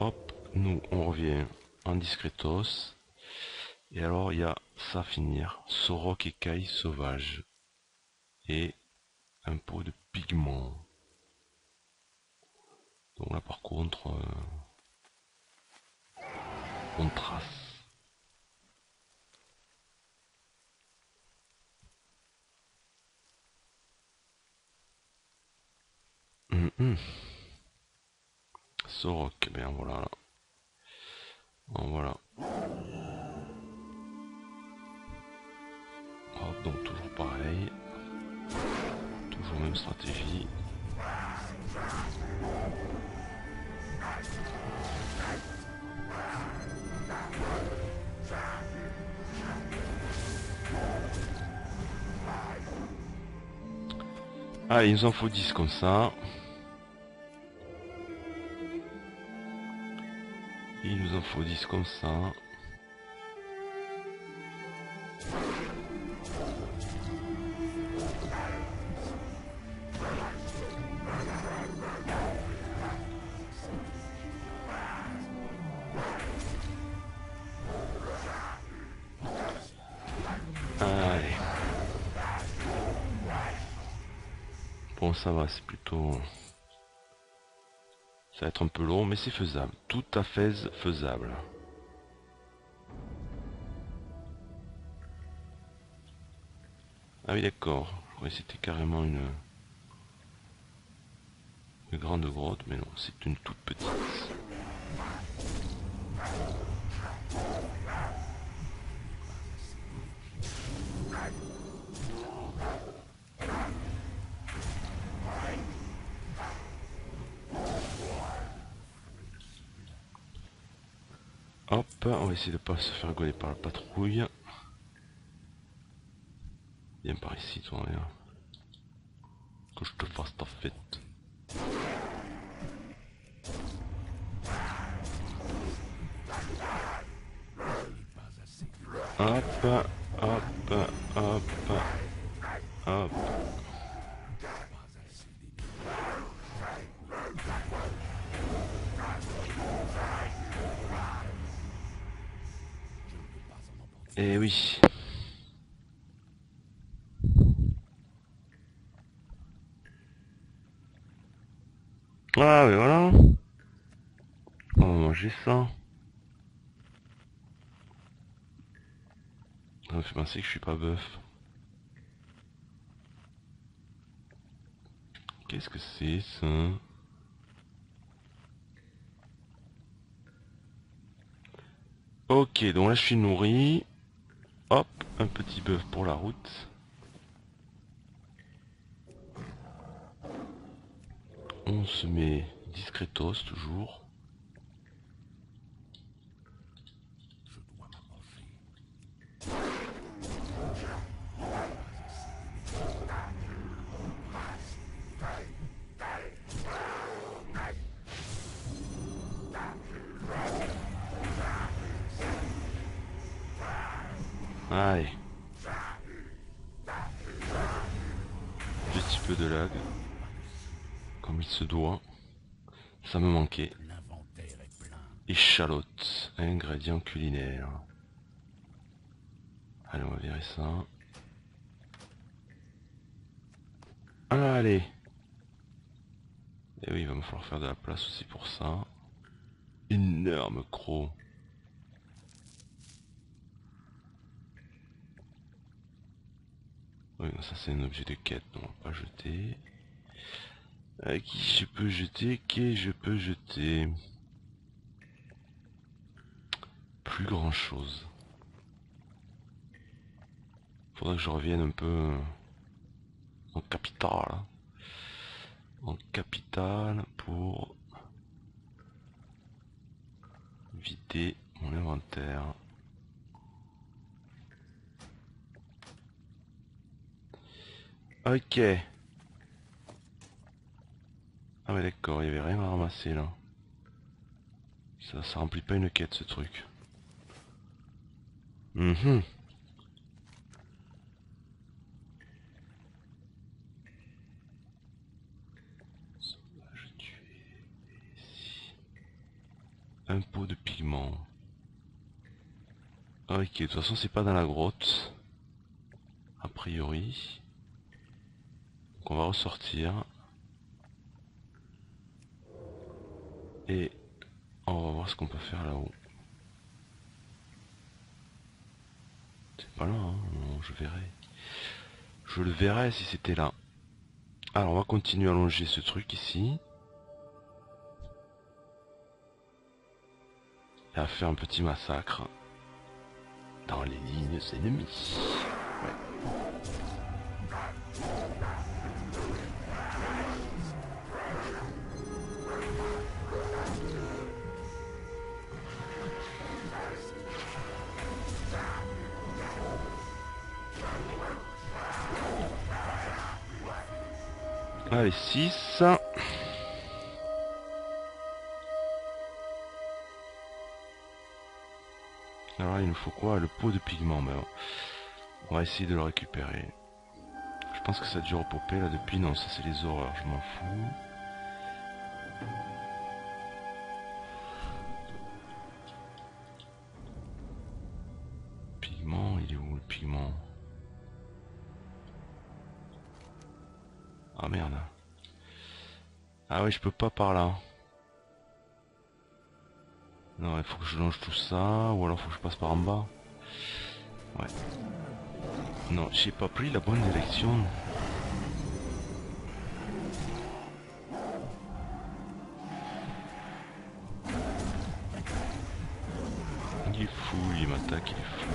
Hop, nous on revient en discretos. Et alors il y a ça à finir. Sorok écaille sauvage. Et un pot de pigment. Donc là par contre, euh, on trace. Hum, hum. Sorok, eh bien voilà. voilà. donc toujours pareil. Toujours même stratégie. Ah, il nous en faut 10 comme ça. Il nous en faut 10 comme ça. Allez. Bon, ça va, c'est plutôt... Ça va être un peu long, mais c'est faisable. Tout à fait faisable. Ah oui, d'accord. Que c'était carrément. Une grande grotte, mais non, c'est une toute petite. Hop, on va essayer de pas se faire gauler par la patrouille. Viens par ici, toi, rien. Que je te fasse ta fête. Hop, Eh oui. Ah mais voilà. On va manger ça. Ça me fait penser que je suis pas bœuf. Qu'est-ce que c'est ça? Ok, donc là je suis nourri. Hop, un petit bœuf pour la route. On se met discretos toujours. Allez. Petit peu de lag. Comme il se doit. Ça me manquait. Échalote. Ingrédient culinaire. Allez, on va virer ça. Allez. Et oui, il va me falloir faire de la place aussi pour ça. Énorme croc. Oui, ça c'est un objet de quête, on va pas jeter. À qui je peux jeter Qui je peux jeter? Plus grand chose. Faudrait que je revienne un peu en capital. En capital pour vider mon inventaire. Ok. Ah mais d'accord, il y avait rien à ramasser là. Ça, ça remplit pas une quête ce truc. Mhm. un pot de pigment. Ok, de toute façon c'est pas dans la grotte. A priori. On va ressortir. Et on va voir ce qu'on peut faire là-haut. C'est pas là, hein je verrai. Je le verrai si c'était là. Alors on va continuer à longer ce truc ici. Et à faire un petit massacre dans les lignes ennemies. Allez, 6. Alors il nous faut quoi? Le pot de pigment. Ben, on va essayer de le récupérer. Je pense que ça a dû repopper là depuis. Non, ça c'est les horreurs, je m'en fous. Pigment, il est où le pigment? Ah merde. Ah oui, je peux pas par là. Non, il faut que je longe tout ça, ou alors faut que je passe par en bas. Ouais. Non, j'ai pas pris la bonne direction. Il est fou, il m'attaque, il est fou.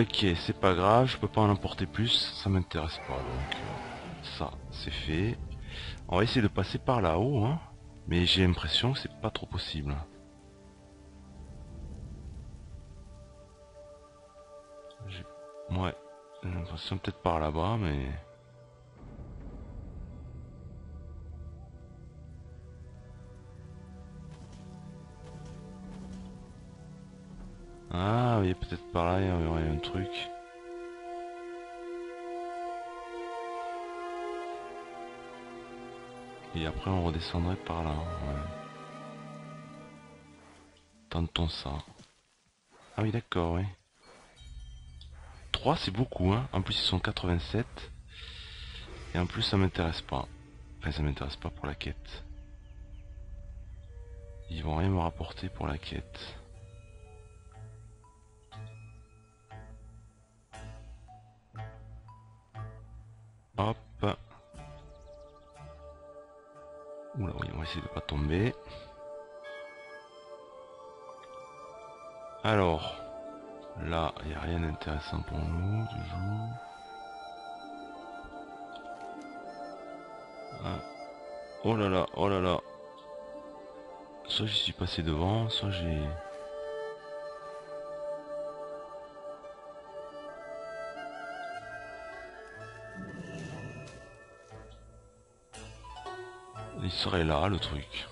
Ok, c'est pas grave, je peux pas en emporter plus, ça m'intéresse pas donc euh, ça c'est fait. On va essayer de passer par là-haut, hein, mais j'ai l'impression que c'est pas trop possible. Ouais, j'ai l'impression peut-être par là-bas, mais... Ah oui, peut-être par là, il y aurait un truc. Et après on redescendrait par là. Ouais. Tentons ça. Ah oui d'accord, oui. 3 c'est beaucoup, hein. En plus ils sont 87. Et en plus ça m'intéresse pas. Enfin ça m'intéresse pas pour la quête. Ils vont rien me rapporter pour la quête. Hop. Oula, oui, on va essayer de pas tomber. Alors, là, il n'y a rien d'intéressant pour nous, toujours. Ah. Oh là là, oh là là. Soit j'y suis passé devant, soit j'ai... serait là, le truc.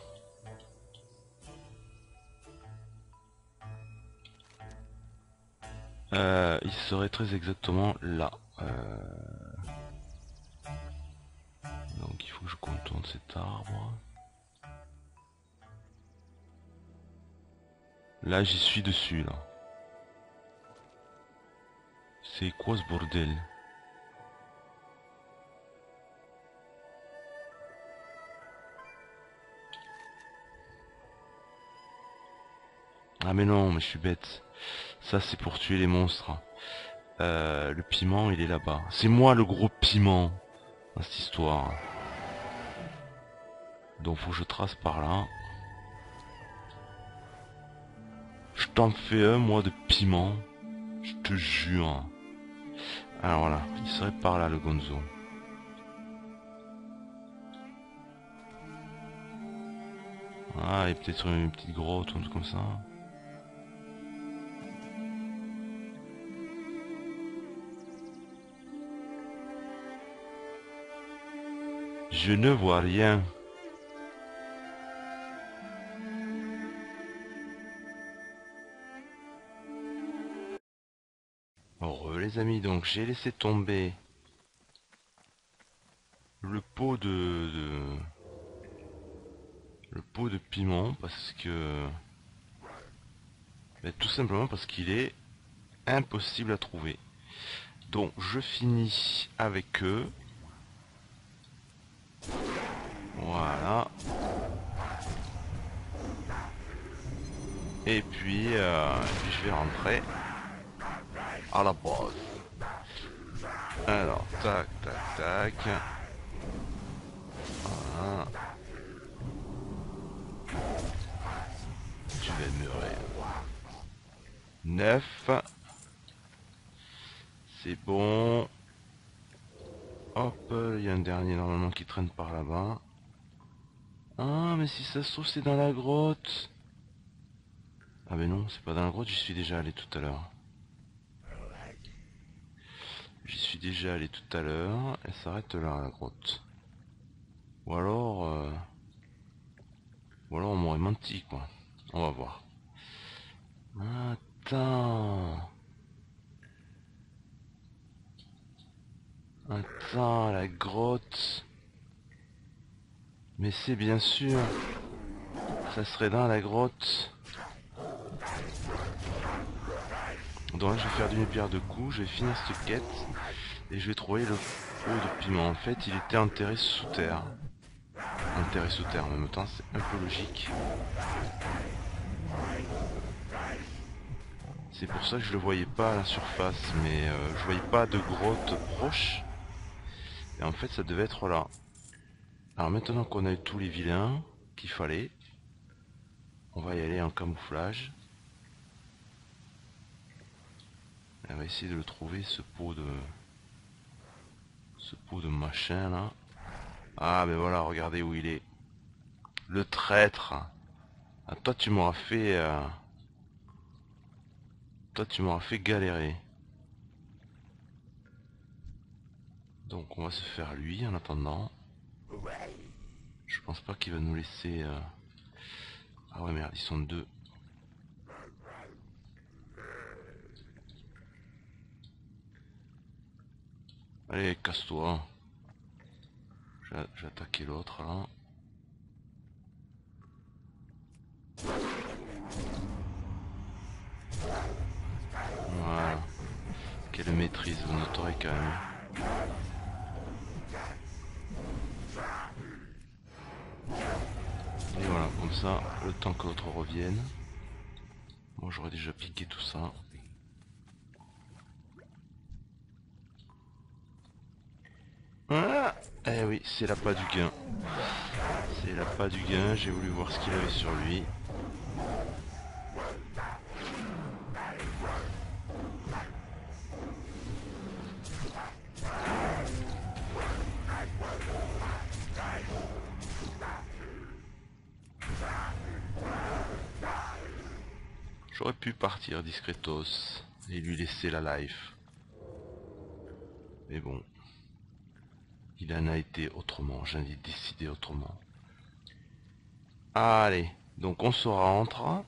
Euh, il serait très exactement là. Euh. Donc il faut que je contourne cet arbre. Là j'y suis dessus là. C'est quoi ce bordel? Ah mais non, mais je suis bête. Ça c'est pour tuer les monstres. Euh, le piment il est là-bas. C'est moi le gros piment dans cette histoire. Donc faut que je trace par là. Je t'en fais un moi de piment. Je te jure. Alors voilà, il serait par là le gonzo. Ah, et peut-être une petite grotte ou un truc comme ça. Je ne vois rien. Heureux les amis, donc j'ai laissé tomber le pot de, de- le pot de piment parce que ben, tout simplement parce qu'il est impossible à trouver. Donc je finis avec eux. Voilà. Et puis, euh, puis je vais rentrer à la base. Alors, tac, tac, tac. Voilà. Tu vas meurer. 9. C'est bon. Hop, il y a un dernier normalement qui traîne par là-bas. Ah, mais si ça se trouve, c'est dans la grotte. Ah, mais non, c'est pas dans la grotte, j'y suis déjà allé tout à l'heure. J'y suis déjà allé tout à l'heure. Elle s'arrête là, la grotte. Ou alors... euh, Ou alors on m'aurait menti, quoi. On va voir. Attends... Attends, la grotte. Mais c'est bien sûr. Ça serait dans la grotte. Donc là, je vais faire demi-pierre de coups, je vais finir cette quête. Et je vais trouver le pot de piment. En fait, il était enterré sous terre. Enterré sous terre en même temps, c'est un peu logique. C'est pour ça que je le voyais pas à la surface, mais euh, je voyais pas de grotte proche. Et en fait, ça devait être là. Alors maintenant qu'on a eu tous les vilains qu'il fallait, on va y aller en camouflage. On va essayer de le trouver, ce pot de... Ce pot de machin là. Ah ben voilà, regardez où il est. Le traître. Ah, toi tu m'auras fait... euh, Toi tu m'auras fait galérer. Donc on va se faire lui en attendant. Je pense pas qu'il va nous laisser... euh, Ah ouais merde, ils sont deux. Allez, casse-toi. J'ai attaqué l'autre là. Voilà. Quelle maîtrise, vous noterez quand même. Et voilà, comme ça, le temps que l'autre revienne. Moi j'aurais déjà piqué tout ça. Voilà Eh oui, c'est la pas du gain. C'est la pas du gain, j'ai voulu voir ce qu'il avait sur lui. Et lui laisser la life. Mais bon. Il en a été autrement, j'en ai décidé autrement. Allez, donc on se rentre.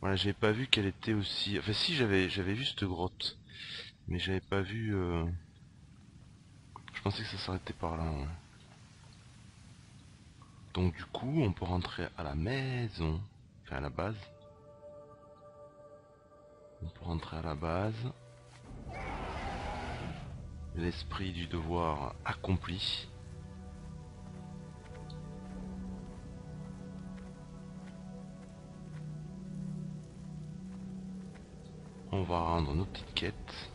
Voilà, j'avais pas vu qu'elle était aussi... Enfin si, j'avais j'avais vu cette grotte. Mais j'avais pas vu... euh, Je pensais que ça s'arrêtait par là. ouais. Donc du coup, on peut rentrer à la maison. Enfin, à la base. On peut rentrer à la base. L'esprit du devoir accompli. On va rendre nos petites quêtes.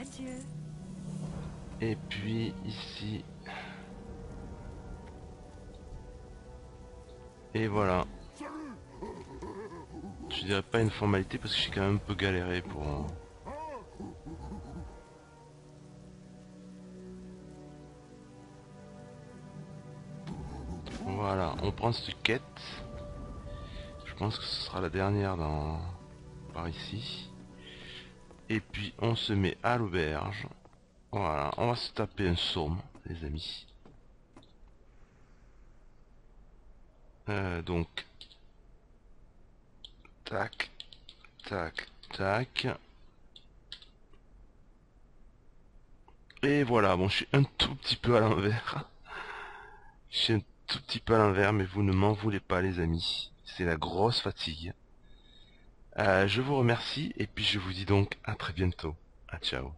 Adieu. Et puis ici. Et voilà. Je dirais pas une formalité parce que j'ai quand même un peu galéré pour... Voilà, on prend cette quête. Je pense que ce sera la dernière dans... par ici. Et puis on se met à l'auberge. Voilà, on va se taper un somme, les amis. Euh, donc, tac, tac, tac. Et voilà, bon, je suis un tout petit peu à l'envers. Je suis un tout petit peu à l'envers, mais vous ne m'en voulez pas, les amis. C'est la grosse fatigue. Euh, je vous remercie, et puis je vous dis donc à très bientôt. À ciao.